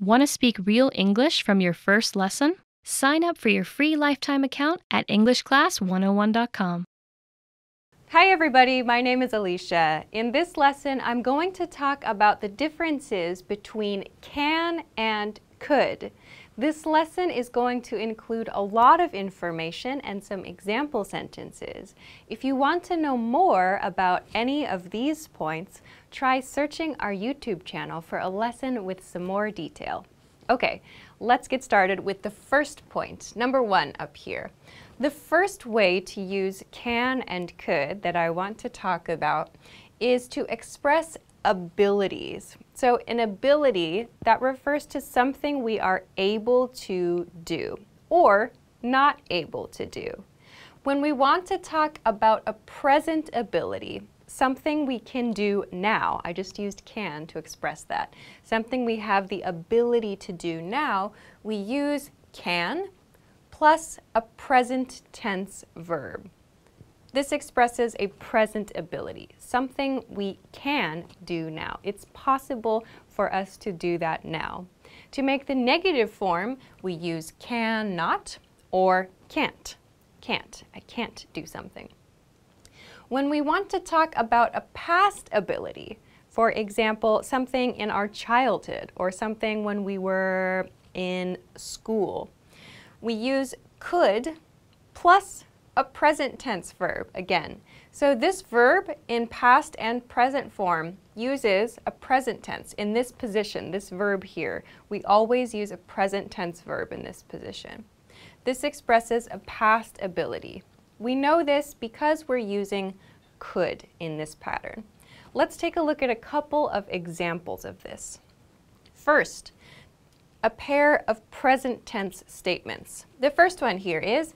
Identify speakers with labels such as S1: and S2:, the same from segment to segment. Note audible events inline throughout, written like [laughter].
S1: Want to speak real English from your first lesson? Sign up for your free lifetime account at EnglishClass101.com.
S2: Hi everybody, my name is Alisha. In this lesson, I'm going to talk about the differences between can and could. This lesson is going to include a lot of information and some example sentences. If you want to know more about any of these points, try searching our YouTube channel for a lesson with some more detail. Okay, let's get started with the first point, number one up here. The first way to use can and could that I want to talk about is to express abilities. So an ability that refers to something we are able to do or not able to do. When we want to talk about a present ability, something we can do now, I just used can to express that, something we have the ability to do now, we use can plus a present tense verb. This expresses a present ability, something we can do now. It's possible for us to do that now. To make the negative form, we use cannot or can't. Can't. I can't do something. When we want to talk about a past ability, for example, something in our childhood or something when we were in school, we use could plus a present tense verb again. So this verb in past and present form uses a present tense in this position, this verb here. We always use a present tense verb in this position. This expresses a past ability. We know this because we're using could in this pattern. Let's take a look at a couple of examples of this. First, a pair of present tense statements. The first one here is,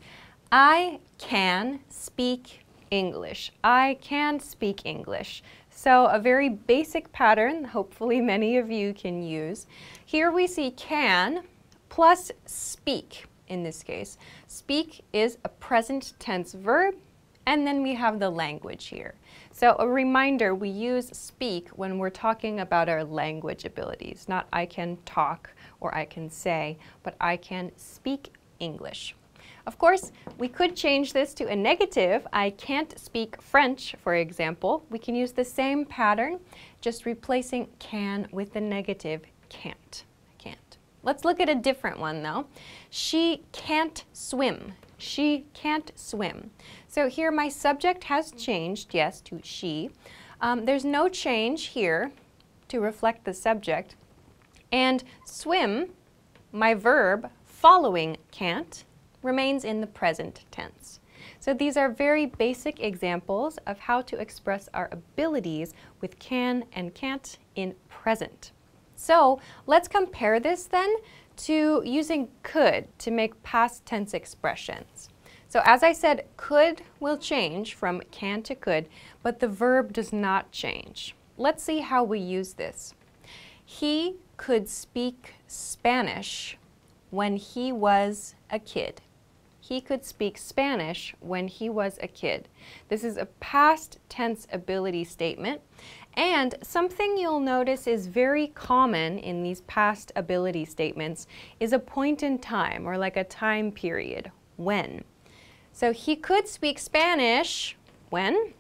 S2: I can speak English. I can speak English. So a very basic pattern, hopefully many of you can use. Here we see can plus speak in this case. Speak is a present tense verb and then we have the language here. So a reminder, we use speak when we're talking about our language abilities, not I can talk or I can say, but I can speak English. Of course, we could change this to a negative. I can't speak French, for example. We can use the same pattern, just replacing can with the negative can't. Let's look at a different one though. She can't swim. She can't swim. So here my subject has changed, yes, to she. Um, there's no change here to reflect the subject. And swim, my verb following can't, remains in the present tense. So these are very basic examples of how to express our abilities with can and can't in present. So let's compare this then to using could to make past tense expressions. So as I said, could will change from can to could, but the verb does not change. Let's see how we use this. He could speak Spanish when he was a kid he could speak Spanish when he was a kid. This is a past tense ability statement. And something you'll notice is very common in these past ability statements is a point in time or like a time period, when. So he could speak Spanish when?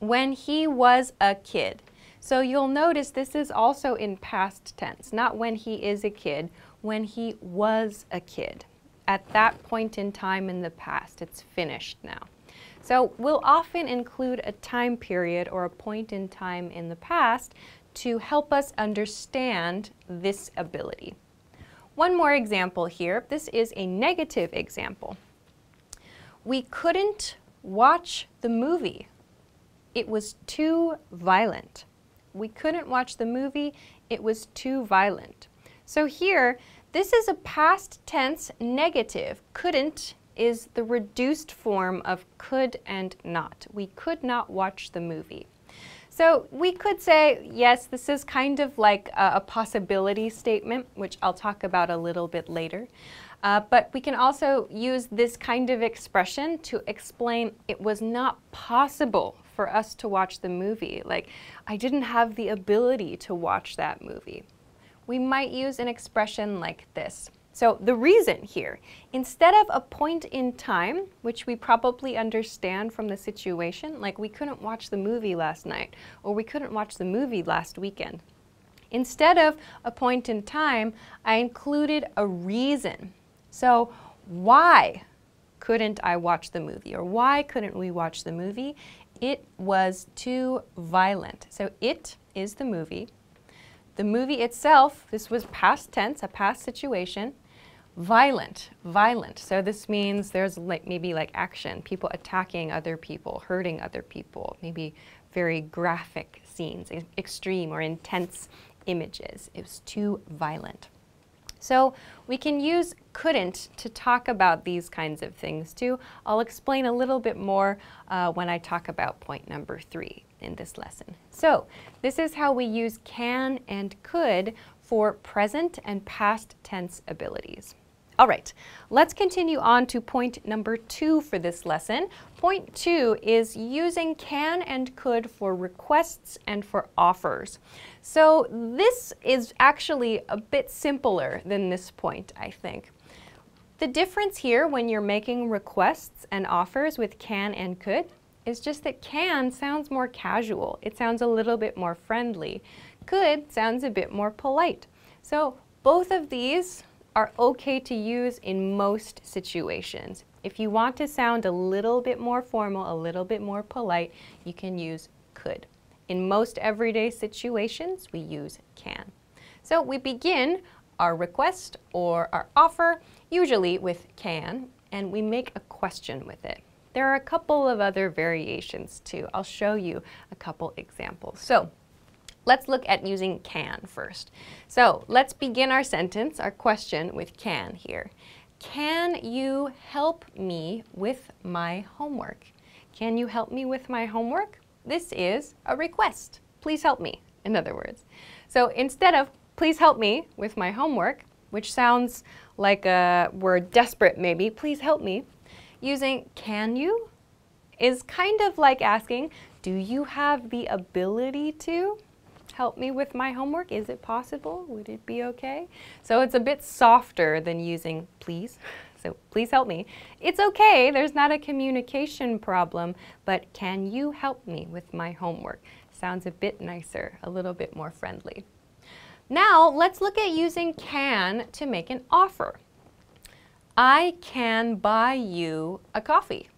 S2: When he was a kid. So you'll notice this is also in past tense, not when he is a kid, when he was a kid at that point in time in the past. It's finished now. So we'll often include a time period or a point in time in the past to help us understand this ability. One more example here. This is a negative example. We couldn't watch the movie. It was too violent. We couldn't watch the movie. It was too violent. So here, this is a past tense negative. Couldn't is the reduced form of could and not. We could not watch the movie. So we could say, yes, this is kind of like a, a possibility statement, which I'll talk about a little bit later. Uh, but we can also use this kind of expression to explain it was not possible for us to watch the movie. Like, I didn't have the ability to watch that movie. We might use an expression like this. So the reason here, instead of a point in time, which we probably understand from the situation, like we couldn't watch the movie last night, or we couldn't watch the movie last weekend. Instead of a point in time, I included a reason. So why couldn't I watch the movie? Or why couldn't we watch the movie? It was too violent. So it is the movie. The movie itself, this was past tense, a past situation. Violent, violent. So this means there's like maybe like action, people attacking other people, hurting other people, maybe very graphic scenes, extreme or intense images. It was too violent. So we can use couldn't to talk about these kinds of things too. I'll explain a little bit more uh, when I talk about point number three in this lesson. So this is how we use can and could for present and past tense abilities. All right, let's continue on to point number two for this lesson. Point two is using can and could for requests and for offers. So this is actually a bit simpler than this point, I think. The difference here when you're making requests and offers with can and could is just that can sounds more casual. It sounds a little bit more friendly. Could sounds a bit more polite. So both of these are okay to use in most situations. If you want to sound a little bit more formal, a little bit more polite, you can use could. In most everyday situations, we use can. So we begin our request or our offer, usually with can, and we make a question with it. There are a couple of other variations too. I'll show you a couple examples. So Let's look at using can first. So let's begin our sentence, our question with can here. Can you help me with my homework? Can you help me with my homework? This is a request. Please help me, in other words. So instead of please help me with my homework, which sounds like a word desperate maybe, please help me, using can you is kind of like asking, do you have the ability to? help me with my homework? Is it possible? Would it be okay? So it's a bit softer than using please. So please help me. It's okay, there's not a communication problem, but can you help me with my homework? Sounds a bit nicer, a little bit more friendly. Now let's look at using can to make an offer. I can buy you a coffee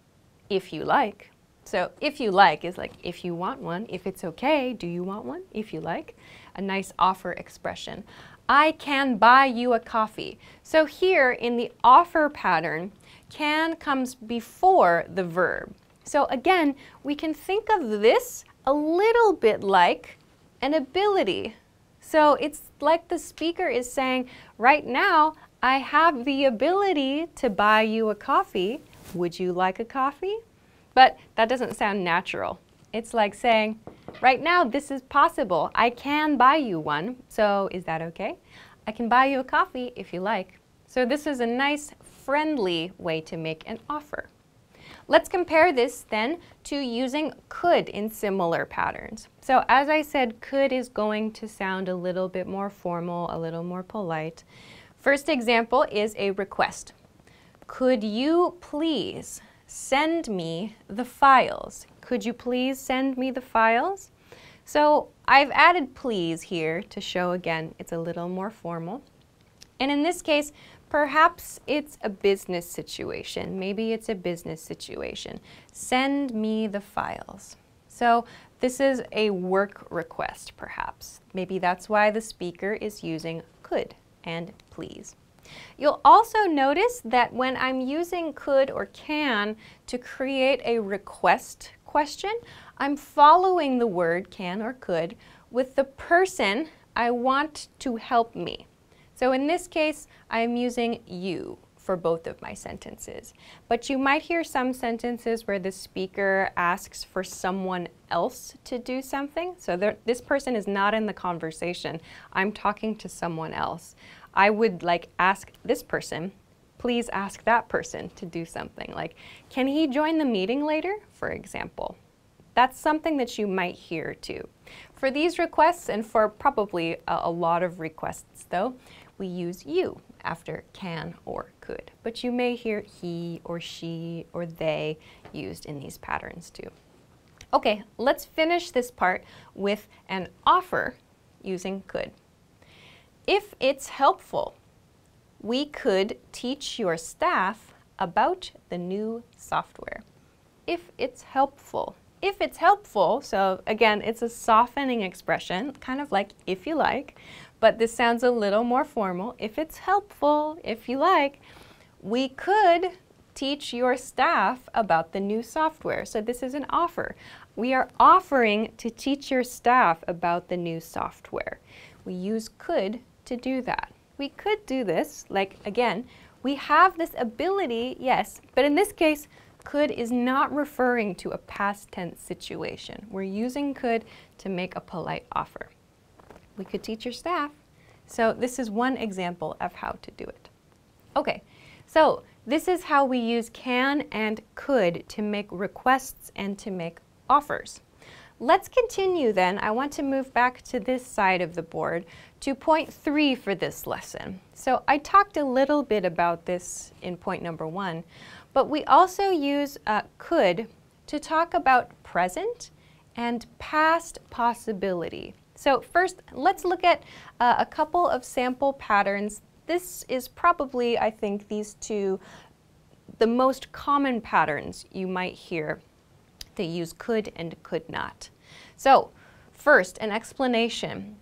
S2: if you like. So if you like is like if you want one, if it's okay, do you want one? If you like, a nice offer expression. I can buy you a coffee. So here in the offer pattern, can comes before the verb. So again, we can think of this a little bit like an ability. So it's like the speaker is saying, right now, I have the ability to buy you a coffee. Would you like a coffee? But that doesn't sound natural. It's like saying, right now this is possible. I can buy you one, so is that okay? I can buy you a coffee if you like. So this is a nice, friendly way to make an offer. Let's compare this then to using could in similar patterns. So as I said, could is going to sound a little bit more formal, a little more polite. First example is a request. Could you please send me the files. Could you please send me the files? So I've added please here to show again it's a little more formal. And in this case, perhaps it's a business situation. Maybe it's a business situation. Send me the files. So this is a work request, perhaps. Maybe that's why the speaker is using could and please. You'll also notice that when I'm using could or can to create a request question, I'm following the word can or could with the person I want to help me. So in this case, I'm using you for both of my sentences. But you might hear some sentences where the speaker asks for someone else to do something. So this person is not in the conversation. I'm talking to someone else. I would like ask this person, please ask that person to do something. Like, can he join the meeting later, for example? That's something that you might hear too. For these requests, and for probably a, a lot of requests though, we use you after can or could. But you may hear he or she or they used in these patterns too. Okay, let's finish this part with an offer using could. If it's helpful, we could teach your staff about the new software. If it's helpful. If it's helpful, so again, it's a softening expression, kind of like if you like, but this sounds a little more formal. If it's helpful, if you like, we could teach your staff about the new software. So this is an offer. We are offering to teach your staff about the new software. We use could to do that. We could do this, like again, we have this ability, yes, but in this case, could is not referring to a past tense situation. We're using could to make a polite offer. We could teach your staff. So this is one example of how to do it. Okay, so this is how we use can and could to make requests and to make offers. Let's continue then. I want to move back to this side of the board to point three for this lesson. So I talked a little bit about this in point number one, but we also use uh, could to talk about present and past possibility. So first, let's look at uh, a couple of sample patterns. This is probably, I think, these two, the most common patterns you might hear they use could and could not. So first, an explanation.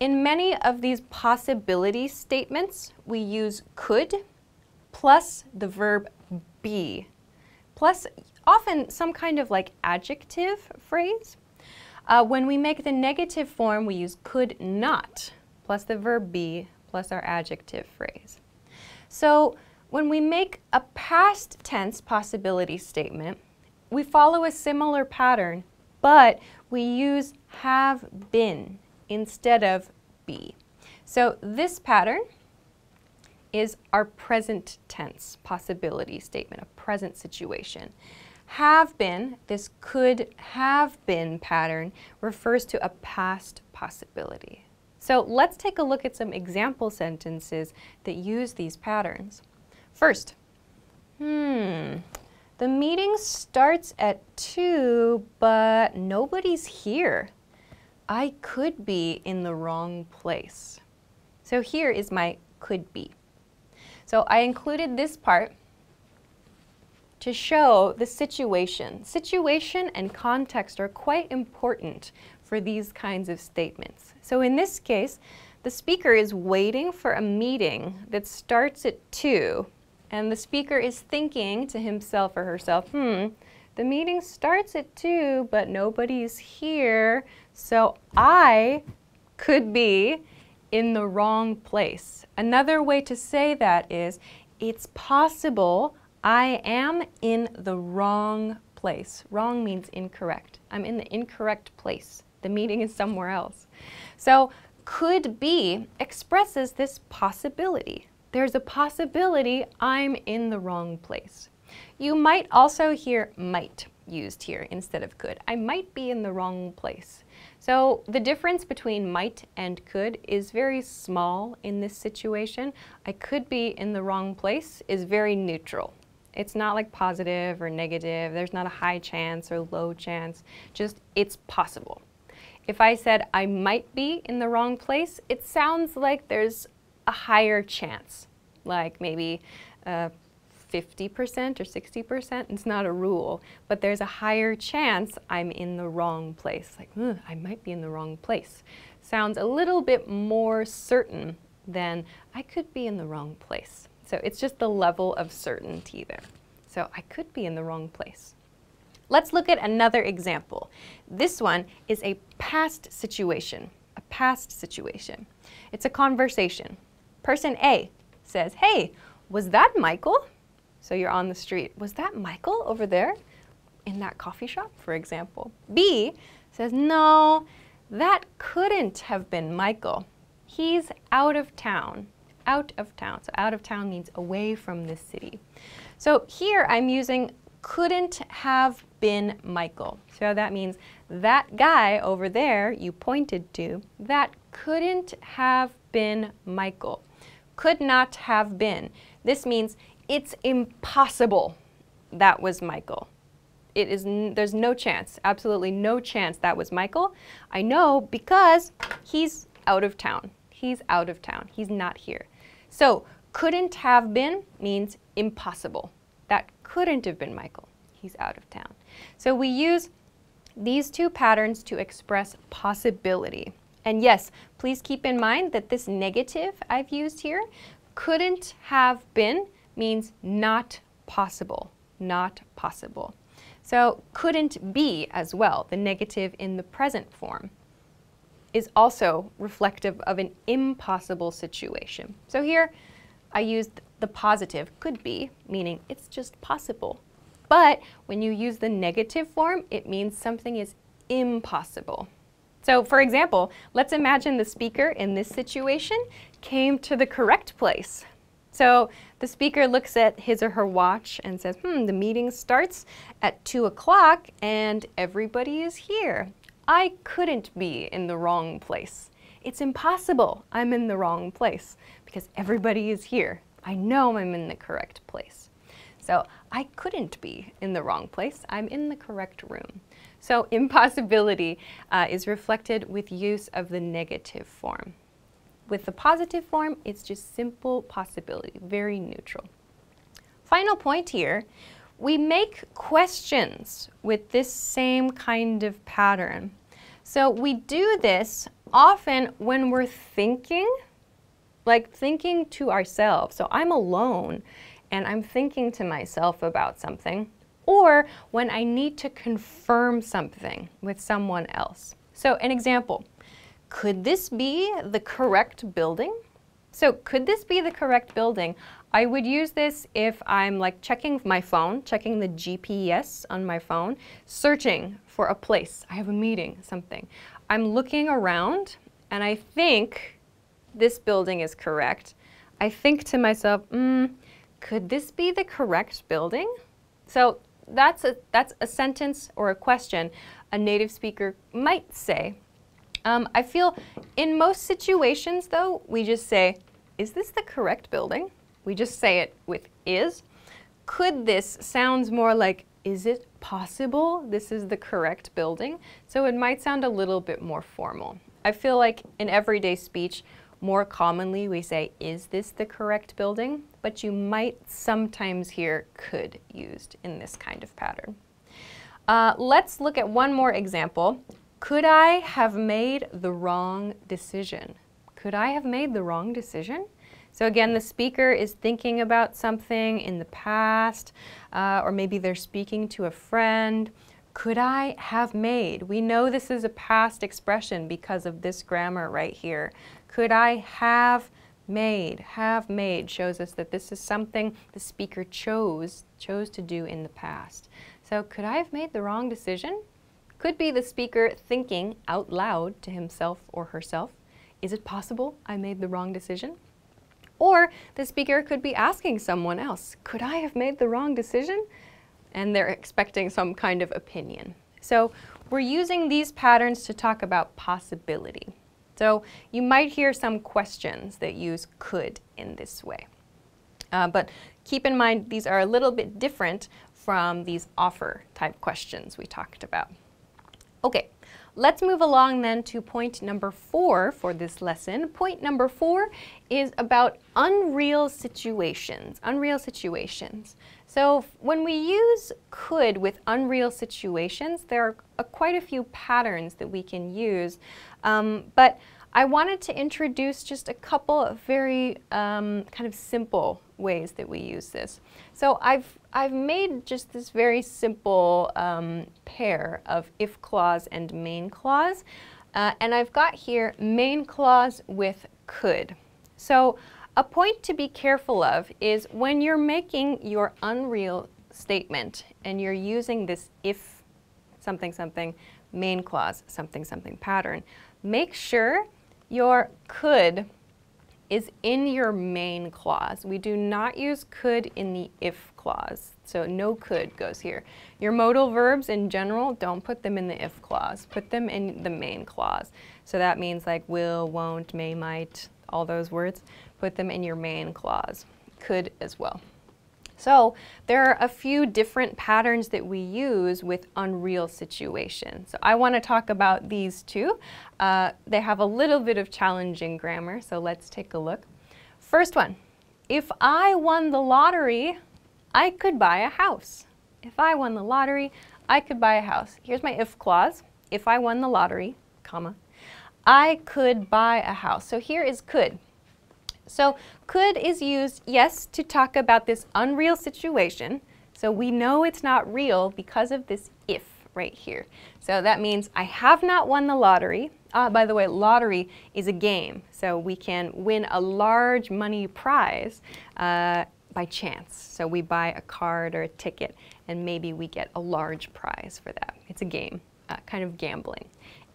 S2: In many of these possibility statements, we use could plus the verb be, plus often some kind of like adjective phrase. Uh, when we make the negative form, we use could not plus the verb be plus our adjective phrase. So when we make a past tense possibility statement, we follow a similar pattern, but we use have been instead of be. So this pattern is our present tense possibility statement, a present situation. Have been, this could have been pattern, refers to a past possibility. So let's take a look at some example sentences that use these patterns. First, hmm, the meeting starts at 2, but nobody's here. I could be in the wrong place. So here is my could be. So I included this part to show the situation. Situation and context are quite important for these kinds of statements. So in this case, the speaker is waiting for a meeting that starts at 2 and the speaker is thinking to himself or herself, hmm, the meeting starts at 2, but nobody's here, so I could be in the wrong place. Another way to say that is, it's possible I am in the wrong place. Wrong means incorrect. I'm in the incorrect place. The meeting is somewhere else. So could be expresses this possibility there's a possibility I'm in the wrong place. You might also hear might used here instead of could. I might be in the wrong place. So the difference between might and could is very small in this situation. I could be in the wrong place is very neutral. It's not like positive or negative. There's not a high chance or low chance. Just it's possible. If I said I might be in the wrong place, it sounds like there's a higher chance, like maybe 50% uh, or 60%. It's not a rule, but there's a higher chance I'm in the wrong place. Like, I might be in the wrong place. Sounds a little bit more certain than I could be in the wrong place. So it's just the level of certainty there. So I could be in the wrong place. Let's look at another example. This one is a past situation, a past situation. It's a conversation. Person A says, hey, was that Michael? So you're on the street. Was that Michael over there in that coffee shop, for example? B says, no, that couldn't have been Michael. He's out of town. Out of town. So out of town means away from the city. So here I'm using couldn't have been Michael. So that means that guy over there you pointed to, that couldn't have been Michael. Could not have been. This means it's impossible that was Michael. It is there's no chance, absolutely no chance that was Michael. I know because he's out of town. He's out of town. He's not here. So couldn't have been means impossible. That couldn't have been Michael. He's out of town. So we use these two patterns to express possibility. And yes, please keep in mind that this negative I've used here, couldn't have been, means not possible, not possible. So couldn't be as well, the negative in the present form, is also reflective of an impossible situation. So here I used the positive, could be, meaning it's just possible. But when you use the negative form, it means something is impossible. So for example, let's imagine the speaker in this situation came to the correct place. So the speaker looks at his or her watch and says, hmm, the meeting starts at 2 o'clock and everybody is here. I couldn't be in the wrong place. It's impossible I'm in the wrong place because everybody is here. I know I'm in the correct place. So I couldn't be in the wrong place. I'm in the correct room. So [laughs] impossibility uh, is reflected with use of the negative form. With the positive form, it's just simple possibility, very neutral. Final point here, we make questions with this same kind of pattern. So we do this often when we're thinking, like thinking to ourselves. So I'm alone and I'm thinking to myself about something, or when I need to confirm something with someone else. So an example, could this be the correct building? So could this be the correct building? I would use this if I'm like checking my phone, checking the GPS on my phone, searching for a place. I have a meeting, something. I'm looking around and I think this building is correct. I think to myself, mm, could this be the correct building? So that's a, that's a sentence or a question a native speaker might say um, I feel in most situations, though, we just say, is this the correct building? We just say it with is. Could this sounds more like, is it possible this is the correct building? So it might sound a little bit more formal. I feel like in everyday speech, more commonly we say, is this the correct building? But you might sometimes hear could used in this kind of pattern. Uh, let's look at one more example. Could I have made the wrong decision? Could I have made the wrong decision? So again, the speaker is thinking about something in the past, uh, or maybe they're speaking to a friend. Could I have made? We know this is a past expression because of this grammar right here. Could I have made? Have made shows us that this is something the speaker chose, chose to do in the past. So could I have made the wrong decision? Could be the speaker thinking out loud to himself or herself, is it possible I made the wrong decision? Or the speaker could be asking someone else, could I have made the wrong decision? And they're expecting some kind of opinion. So we're using these patterns to talk about possibility. So you might hear some questions that use could in this way. Uh, but keep in mind these are a little bit different from these offer type questions we talked about. Okay, let's move along then to point number four for this lesson. Point number four is about unreal situations, unreal situations. So when we use could with unreal situations, there are a, quite a few patterns that we can use, um, but I wanted to introduce just a couple of very um, kind of simple ways that we use this. So I've, I've made just this very simple um, pair of if clause and main clause. Uh, and I've got here main clause with could. So a point to be careful of is when you're making your unreal statement and you're using this if something something main clause something something pattern, make sure your could is in your main clause. We do not use could in the if clause. So no could goes here. Your modal verbs in general, don't put them in the if clause. Put them in the main clause. So that means like will, won't, may, might, all those words. Put them in your main clause. Could as well. So there are a few different patterns that we use with unreal situations. So I want to talk about these two. Uh, they have a little bit of challenging grammar, so let's take a look. First one, if I won the lottery, I could buy a house. If I won the lottery, I could buy a house. Here's my if clause. If I won the lottery, comma, I could buy a house. So here is could. So could is used, yes, to talk about this unreal situation. So we know it's not real because of this if right here. So that means I have not won the lottery. Uh, by the way, lottery is a game. So we can win a large money prize uh, by chance. So we buy a card or a ticket and maybe we get a large prize for that. It's a game, uh, kind of gambling.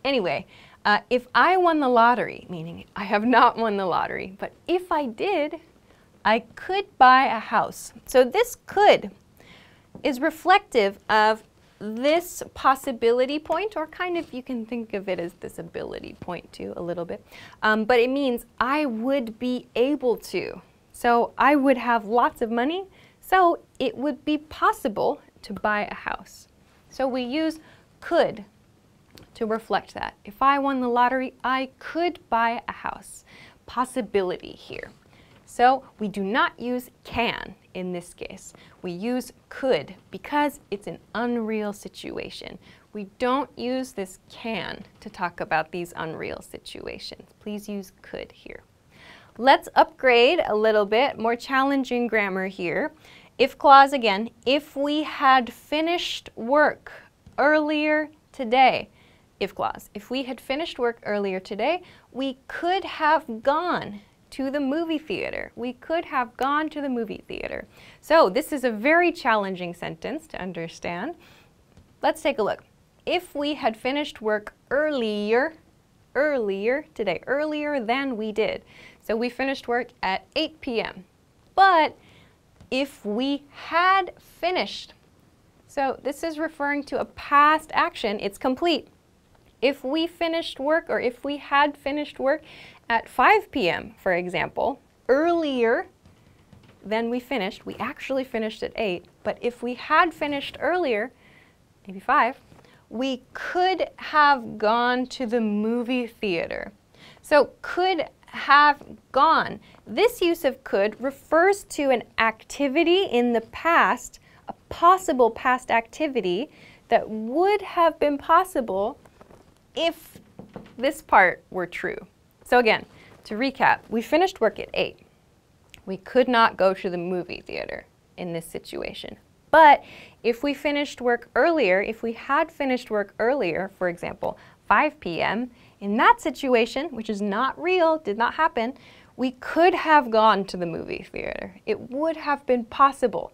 S2: Anyway, uh, if I won the lottery, meaning I have not won the lottery, but if I did, I could buy a house. So this could is reflective of this possibility point, or kind of you can think of it as this ability point too, a little bit. Um, but it means I would be able to. So I would have lots of money, so it would be possible to buy a house. So we use could to reflect that. If I won the lottery, I could buy a house. Possibility here. So we do not use can in this case. We use could because it's an unreal situation. We don't use this can to talk about these unreal situations. Please use could here. Let's upgrade a little bit, more challenging grammar here. If clause again, if we had finished work earlier today, if clause. If we had finished work earlier today, we could have gone to the movie theater. We could have gone to the movie theater. So this is a very challenging sentence to understand. Let's take a look. If we had finished work earlier, earlier today, earlier than we did. So we finished work at 8 p.m. But if we had finished, so this is referring to a past action, it's complete. If we finished work or if we had finished work at 5 p.m., for example, earlier than we finished, we actually finished at 8, but if we had finished earlier, maybe 5, we could have gone to the movie theater. So could have gone. This use of could refers to an activity in the past, a possible past activity that would have been possible if this part were true. So again, to recap, we finished work at 8. We could not go to the movie theater in this situation. But if we finished work earlier, if we had finished work earlier, for example, 5 p.m., in that situation, which is not real, did not happen, we could have gone to the movie theater. It would have been possible.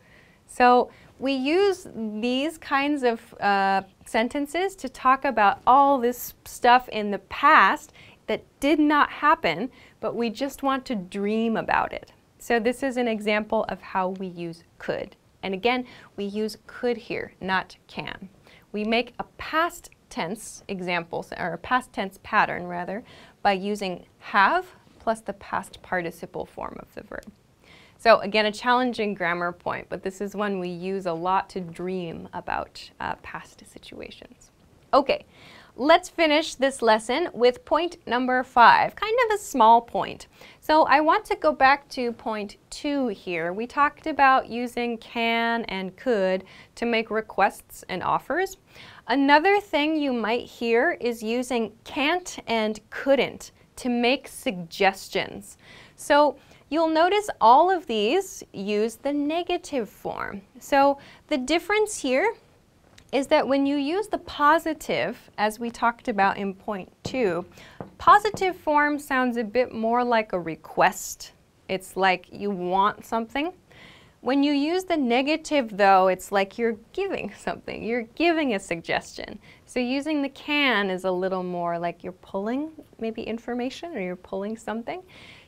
S2: So we use these kinds of uh, sentences to talk about all this stuff in the past that did not happen, but we just want to dream about it. So this is an example of how we use could. And again, we use could here, not can. We make a past tense example, or a past tense pattern rather, by using have plus the past participle form of the verb. So again, a challenging grammar point, but this is one we use a lot to dream about uh, past situations. Okay, let's finish this lesson with point number five, kind of a small point. So I want to go back to point two here. We talked about using can and could to make requests and offers. Another thing you might hear is using can't and couldn't to make suggestions. So You'll notice all of these use the negative form. So the difference here is that when you use the positive, as we talked about in point two, positive form sounds a bit more like a request. It's like you want something. When you use the negative, though, it's like you're giving [laughs] something. You're giving a suggestion. So using the can is a little more like you're pulling maybe information or you're pulling something.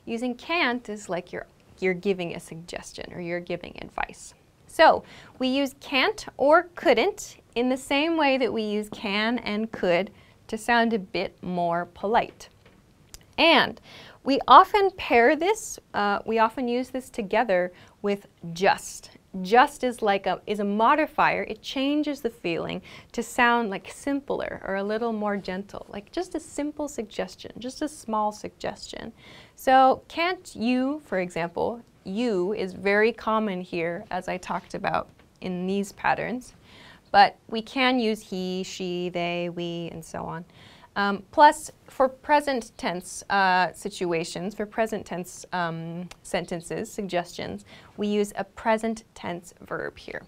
S2: Using can't is like you're, you're giving a suggestion or you're giving advice. So we use can't or couldn't in the same way that we use can and could to sound a bit more polite. And we often pair this, uh, we often use this together with just. Just is like a, is a modifier. It changes the feeling to sound like simpler or a little more gentle, like just a simple suggestion, just a small suggestion. So can't you, for example, you is very common here as I talked about in these patterns, but we can use he, she, they, we, and so on. Um, plus, for present tense uh, situations, for present tense um, sentences, suggestions, we use a present tense verb here.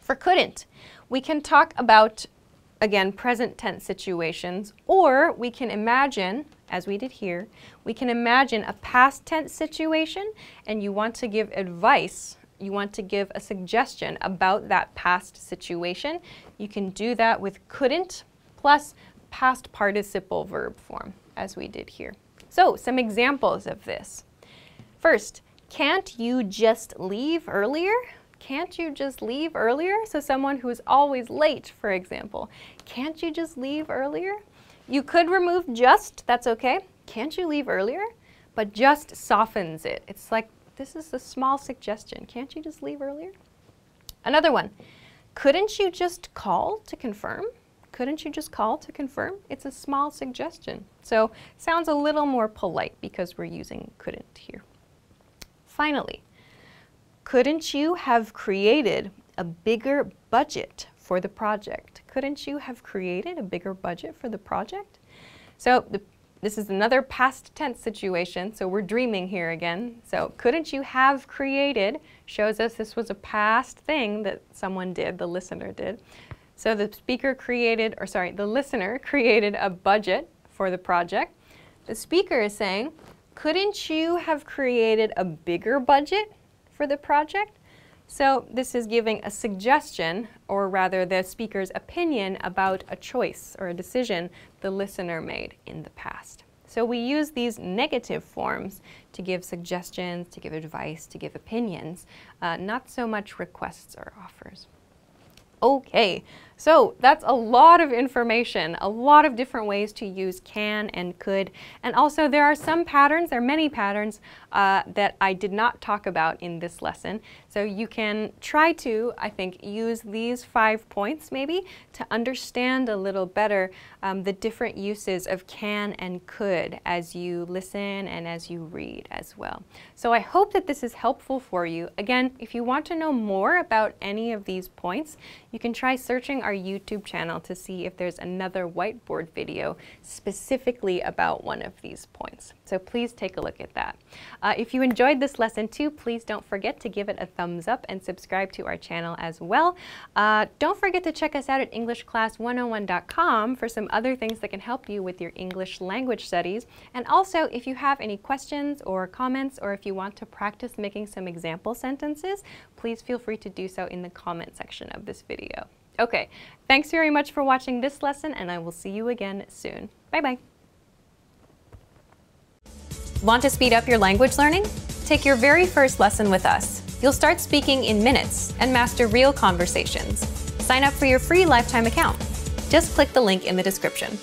S2: For couldn't, we can talk about, again, present tense situations, or we can imagine, as we did here, we can imagine a past tense situation and you want to give advice you want to give a suggestion about that past situation, you can do that with couldn't plus past participle verb form, as we did here. So, some examples of this. First, can't you just leave earlier? Can't you just leave earlier? So someone who is always late, for example. Can't you just leave earlier? You could remove just, that's okay. Can't you leave earlier? But just softens it. It's like, this is a small suggestion. Can't you just leave earlier? Another one. Couldn't you just call to confirm? Couldn't you just call to confirm? It's a small suggestion. So sounds a little more polite because we're using couldn't here. Finally, couldn't you have created a bigger budget for the project? Couldn't you have created a bigger budget for the project? So the, this is another past tense situation, so we're dreaming here again. So couldn't you have created shows us this was a past thing that someone did, the listener did. So the speaker created, or sorry, the listener [laughs] created a budget for the project. The speaker is saying, couldn't you have created a bigger budget for the project? So this is giving a suggestion, or rather the speaker's opinion about a choice or a decision the listener made in the past. So we use these negative forms to give suggestions, to give advice, to give opinions, uh, not so much requests or offers. Okay, so that's a lot of information, a lot of different ways to use can and could. And also there are some patterns, there are many patterns uh, that I did not talk about in this lesson. So you can try to, I think, use these five points maybe to understand a little better um, the different uses of can and could as you listen and as you read as well. So I hope that this is helpful for you. Again, if you want to know more about any of these points, you can try searching our YouTube channel to see if there's another whiteboard video specifically about one of these points. So please take a look at that. Uh, if you enjoyed this lesson too, please don't forget to give it a thumbs up and subscribe to our channel as well. Uh, don't forget to check us out at EnglishClass101.com for some other things that can help you with your English language studies. And also, if you have any questions or comments, or if you want to practice making some example sentences, please feel free to do so in the comment section of this video. Okay, thanks very much for watching this lesson, and I will see you again soon. Bye-bye. Want to speed up your language learning? Take your very first lesson with us. You'll start speaking in minutes and master real conversations. Sign up for your free lifetime account. Just click the link in the description.